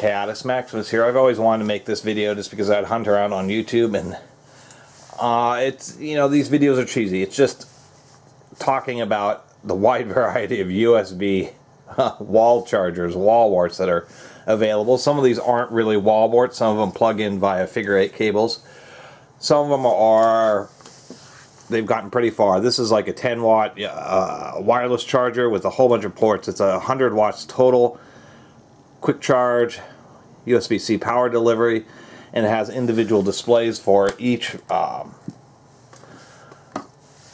Catus Maximus here. I've always wanted to make this video just because I'd hunt around on YouTube and uh, it's, you know, these videos are cheesy. It's just talking about the wide variety of USB wall chargers, wall warts that are available. Some of these aren't really wall warts. Some of them plug in via figure eight cables. Some of them are they've gotten pretty far. This is like a 10 watt uh, wireless charger with a whole bunch of ports. It's a 100 watts total, quick charge, USB-C power delivery, and it has individual displays for each, um,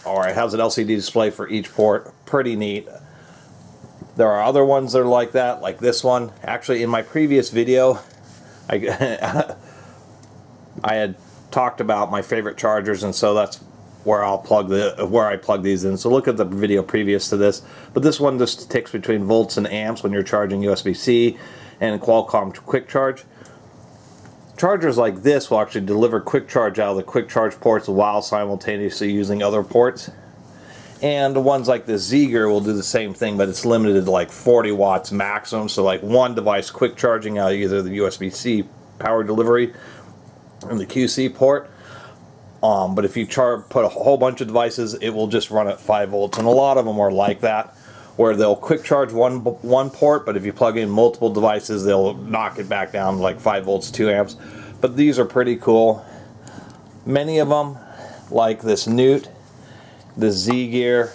or it has an LCD display for each port. Pretty neat. There are other ones that are like that, like this one. Actually, in my previous video, I, I had talked about my favorite chargers, and so that's where I'll plug the where I plug these in. So look at the video previous to this. But this one just takes between volts and amps when you're charging USB-C and Qualcomm Quick Charge. Chargers like this will actually deliver quick charge out of the quick charge ports while simultaneously using other ports. And the ones like the Ziegler will do the same thing, but it's limited to like 40 watts maximum. So like one device quick charging out either the USB-C power delivery and the QC port um, but if you put a whole bunch of devices, it will just run at 5 volts. And a lot of them are like that, where they'll quick charge one, one port, but if you plug in multiple devices, they'll knock it back down like 5 volts, 2 amps. But these are pretty cool. Many of them, like this Newt, the Z-Gear,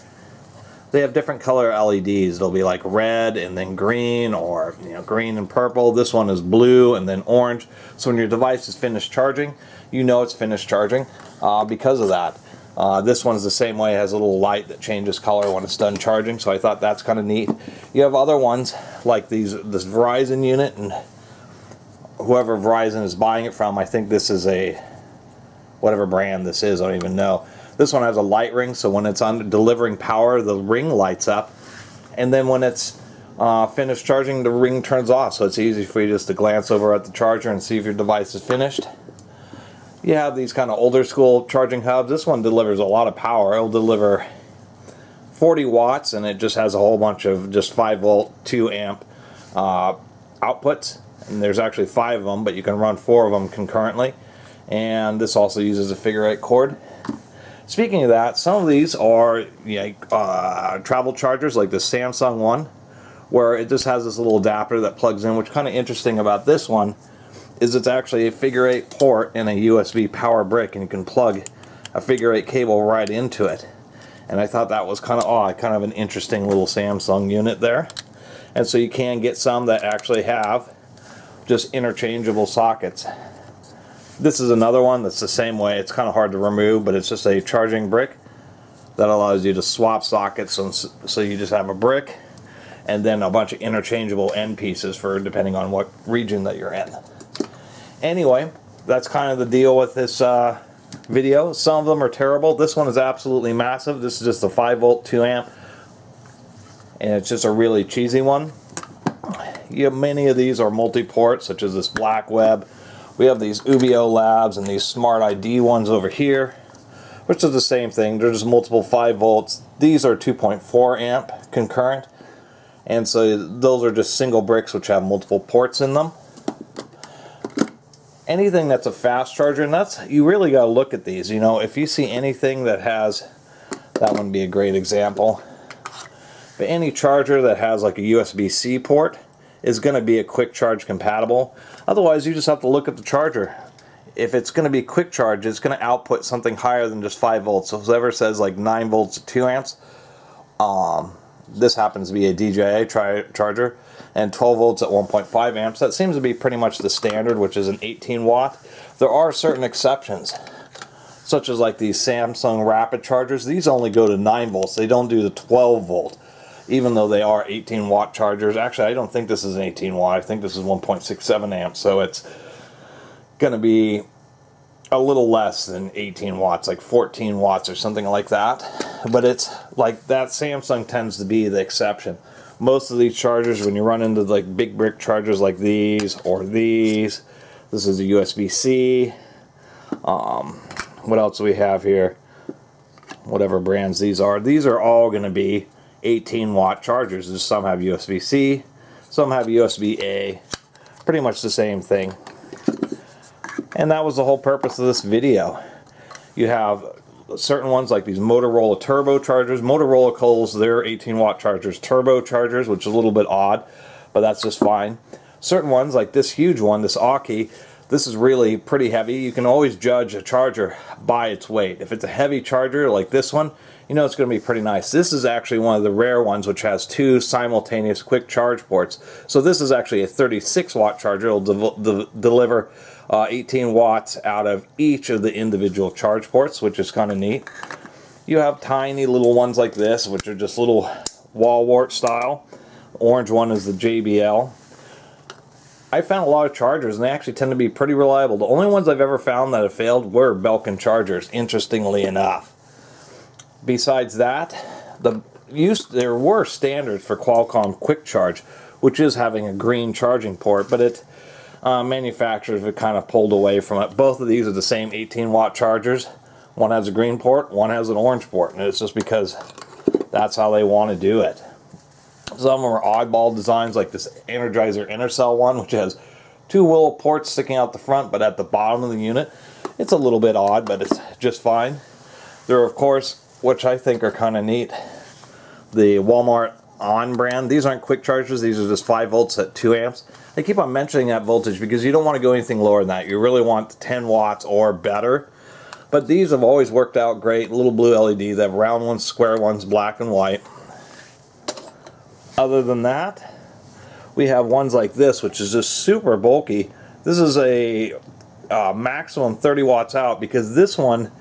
they have different color LEDs. They'll be like red and then green or you know green and purple. This one is blue and then orange. So when your device is finished charging, you know it's finished charging uh, because of that. Uh, this one's the same way, it has a little light that changes color when it's done charging, so I thought that's kind of neat. You have other ones like these this Verizon unit, and whoever Verizon is buying it from, I think this is a whatever brand this is, I don't even know. This one has a light ring, so when it's on delivering power, the ring lights up, and then when it's uh, finished charging, the ring turns off, so it's easy for you just to glance over at the charger and see if your device is finished you have these kind of older school charging hubs. This one delivers a lot of power. It'll deliver 40 watts and it just has a whole bunch of just 5 volt, 2 amp uh, outputs. And there's actually five of them, but you can run four of them concurrently. And this also uses a figure eight cord. Speaking of that, some of these are you know, uh, travel chargers like the Samsung one, where it just has this little adapter that plugs in, which kind of interesting about this one is it's actually a figure eight port and a USB power brick and you can plug a figure eight cable right into it. And I thought that was kind of odd, kind of an interesting little Samsung unit there. And so you can get some that actually have just interchangeable sockets. This is another one that's the same way. It's kind of hard to remove, but it's just a charging brick that allows you to swap sockets. And so you just have a brick and then a bunch of interchangeable end pieces for depending on what region that you're in anyway, that's kind of the deal with this uh, video. Some of them are terrible. This one is absolutely massive. This is just a 5 volt 2 amp. And it's just a really cheesy one. You have many of these are multi-port, such as this Black Web. We have these Ubio Labs and these Smart ID ones over here, which is the same thing. They're just multiple 5 volts. These are 2.4 amp concurrent. And so those are just single bricks which have multiple ports in them anything that's a fast charger, and that's you really got to look at these. You know, if you see anything that has that one be a great example. But any charger that has like a USB-C port is going to be a quick charge compatible. Otherwise, you just have to look at the charger. If it's going to be quick charge, it's going to output something higher than just 5 volts. So whoever says like 9 volts to 2 amps, um, this happens to be a DJI charger and 12 volts at 1.5 amps. That seems to be pretty much the standard, which is an 18 watt. There are certain exceptions, such as like these Samsung rapid chargers. These only go to 9 volts. They don't do the 12 volt, even though they are 18 watt chargers. Actually, I don't think this is an 18 watt. I think this is 1.67 amps, so it's going to be a little less than 18 watts, like 14 watts or something like that. But it's like that Samsung tends to be the exception most of these chargers, when you run into like big brick chargers like these or these, this is a USB-C. Um, what else do we have here? Whatever brands these are. These are all going to be 18 watt chargers. Some have USB-C, some have USB-A. pretty much the same thing. And that was the whole purpose of this video. You have certain ones like these Motorola turbo chargers. Motorola calls their 18 watt chargers turbo chargers, which is a little bit odd, but that's just fine. Certain ones like this huge one, this Aukey, this is really pretty heavy. You can always judge a charger by its weight. If it's a heavy charger like this one, you know it's going to be pretty nice. This is actually one of the rare ones which has two simultaneous quick charge ports. So this is actually a 36 watt charger. It'll de de deliver uh, 18 watts out of each of the individual charge ports, which is kind of neat. You have tiny little ones like this, which are just little wall wart style. Orange one is the JBL. I found a lot of chargers, and they actually tend to be pretty reliable. The only ones I've ever found that have failed were Belkin chargers, interestingly enough. Besides that, the use there were standards for Qualcomm Quick Charge, which is having a green charging port, but it uh, manufacturers have kind of pulled away from it. Both of these are the same 18 watt chargers. One has a green port, one has an orange port, and it's just because that's how they want to do it. Some of them are oddball designs like this Energizer Intercell one, which has two willow ports sticking out the front, but at the bottom of the unit. It's a little bit odd, but it's just fine. There are, of course, which I think are kind of neat, the Walmart on brand. These aren't quick chargers, these are just 5 volts at 2 amps. I keep on mentioning that voltage because you don't want to go anything lower than that. You really want 10 watts or better. But these have always worked out great. Little blue LEDs. They have round ones, square ones, black and white. Other than that, we have ones like this, which is just super bulky. This is a uh, maximum 30 watts out because this one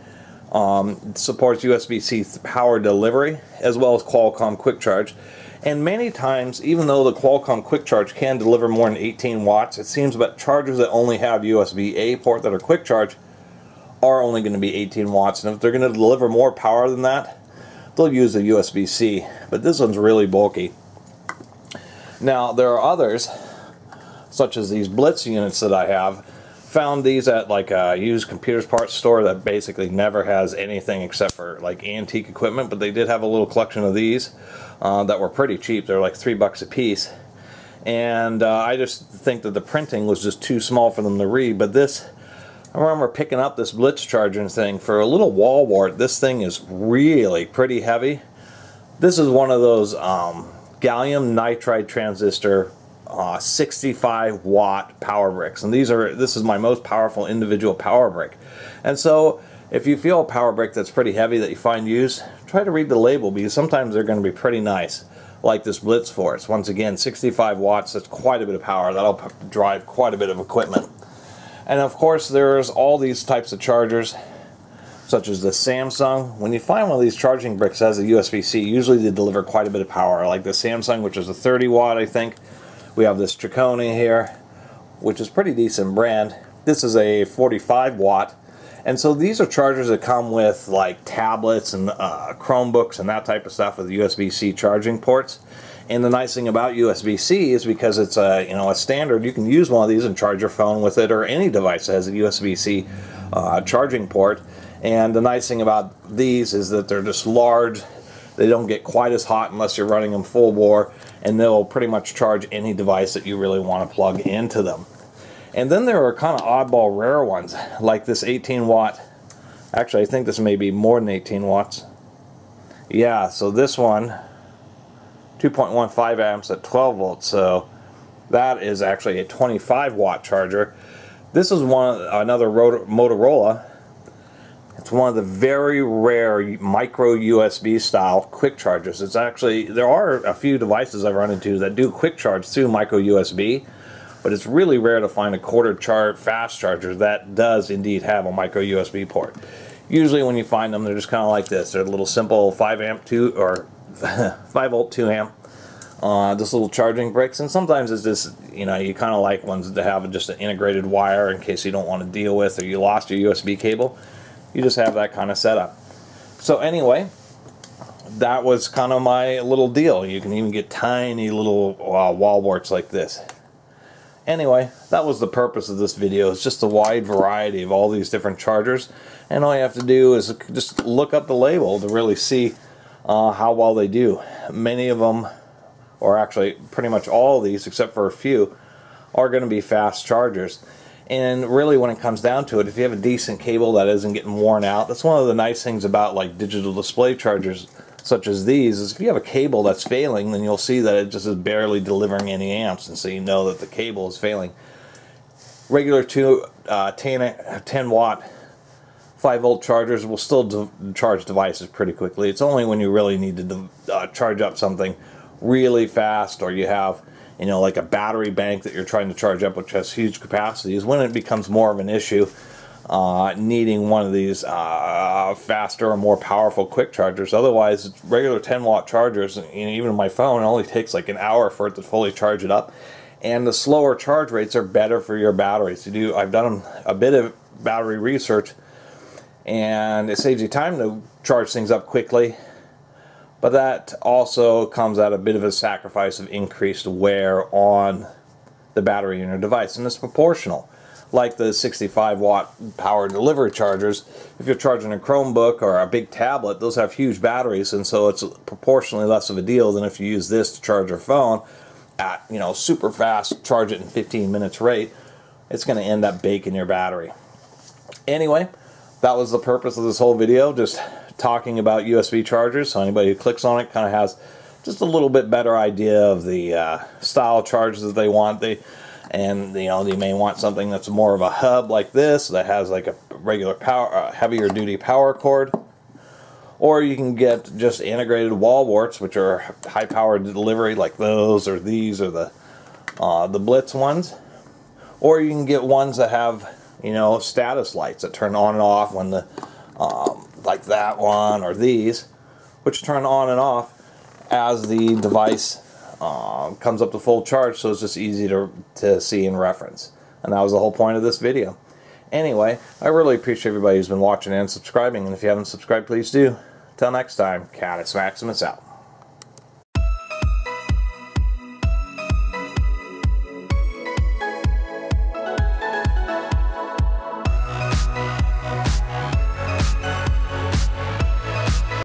um, supports USB-C power delivery as well as Qualcomm Quick Charge. And many times, even though the Qualcomm Quick Charge can deliver more than 18 watts, it seems that chargers that only have USB-A port that are Quick Charge are only going to be 18 watts. And if they're going to deliver more power than that, they'll use a USB-C. But this one's really bulky. Now, there are others, such as these Blitz units that I have, found these at like a used computers parts store that basically never has anything except for like antique equipment but they did have a little collection of these uh, that were pretty cheap. They're like three bucks a piece. And uh, I just think that the printing was just too small for them to read but this I remember picking up this blitz charging thing for a little wall wart. This thing is really pretty heavy. This is one of those um, gallium nitride transistor uh, 65 watt power bricks. And these are this is my most powerful individual power brick. And so if you feel a power brick that's pretty heavy that you find use try to read the label because sometimes they're going to be pretty nice like this Blitz Force. Once again 65 watts that's quite a bit of power. That'll drive quite a bit of equipment. And of course there's all these types of chargers such as the Samsung. When you find one of these charging bricks as a USB-C usually they deliver quite a bit of power like the Samsung which is a 30 watt I think we have this Chicony here, which is pretty decent brand. This is a 45 watt. And so these are chargers that come with like tablets and uh, Chromebooks and that type of stuff with USB-C charging ports. And the nice thing about USB-C is because it's a you know a standard, you can use one of these and charge your phone with it or any device that has a USB-C uh, charging port. And the nice thing about these is that they're just large. They don't get quite as hot unless you're running them full bore and they'll pretty much charge any device that you really want to plug into them. And then there are kind of oddball rare ones, like this 18 watt. Actually, I think this may be more than 18 watts. Yeah, so this one, 2.15 amps at 12 volts, so that is actually a 25 watt charger. This is one another Motorola it's one of the very rare micro USB style quick chargers. It's actually, there are a few devices I've run into that do quick charge through micro USB, but it's really rare to find a quarter chart fast charger that does indeed have a micro USB port. Usually when you find them, they're just kind of like this. They're a little simple 5 amp 2 or 5 volt 2 amp uh, little charging bricks and sometimes it's just you know you kind of like ones to have just an integrated wire in case you don't want to deal with or you lost your USB cable you just have that kind of setup. So anyway, that was kind of my little deal. You can even get tiny little uh, wall warts like this. Anyway, that was the purpose of this video. It's just a wide variety of all these different chargers. And all you have to do is just look up the label to really see uh, how well they do. Many of them, or actually pretty much all of these except for a few, are going to be fast chargers. And really, when it comes down to it, if you have a decent cable that isn't getting worn out, that's one of the nice things about like digital display chargers such as these is if you have a cable that's failing, then you'll see that it just is barely delivering any amps, and so you know that the cable is failing. Regular two uh, 10, 10 watt 5 volt chargers will still charge devices pretty quickly. It's only when you really need to uh, charge up something really fast or you have you know like a battery bank that you're trying to charge up which has huge capacities, when it becomes more of an issue uh, needing one of these uh, faster or more powerful quick chargers. Otherwise, regular 10 watt chargers, and even my phone, only takes like an hour for it to fully charge it up. And the slower charge rates are better for your batteries. You do, I've done a bit of battery research, and it saves you time to charge things up quickly. But that also comes at a bit of a sacrifice of increased wear on the battery in your device, and it's proportional like the 65 watt power delivery chargers, if you're charging a Chromebook or a big tablet, those have huge batteries, and so it's proportionally less of a deal than if you use this to charge your phone at you know super fast, charge it in 15 minutes rate. It's going to end up baking your battery. Anyway, that was the purpose of this whole video, just talking about USB chargers. So anybody who clicks on it kind of has just a little bit better idea of the uh, style chargers that they want. They and you know they may want something that's more of a hub like this that has like a regular power uh, heavier duty power cord or you can get just integrated wall warts which are high powered delivery like those or these or the uh, the blitz ones or you can get ones that have you know status lights that turn on and off when the um, like that one or these which turn on and off as the device uh, comes up to full charge so it's just easy to, to see and reference. And that was the whole point of this video. Anyway, I really appreciate everybody who's been watching and subscribing, and if you haven't subscribed, please do. Till next time, Catus Maximus out.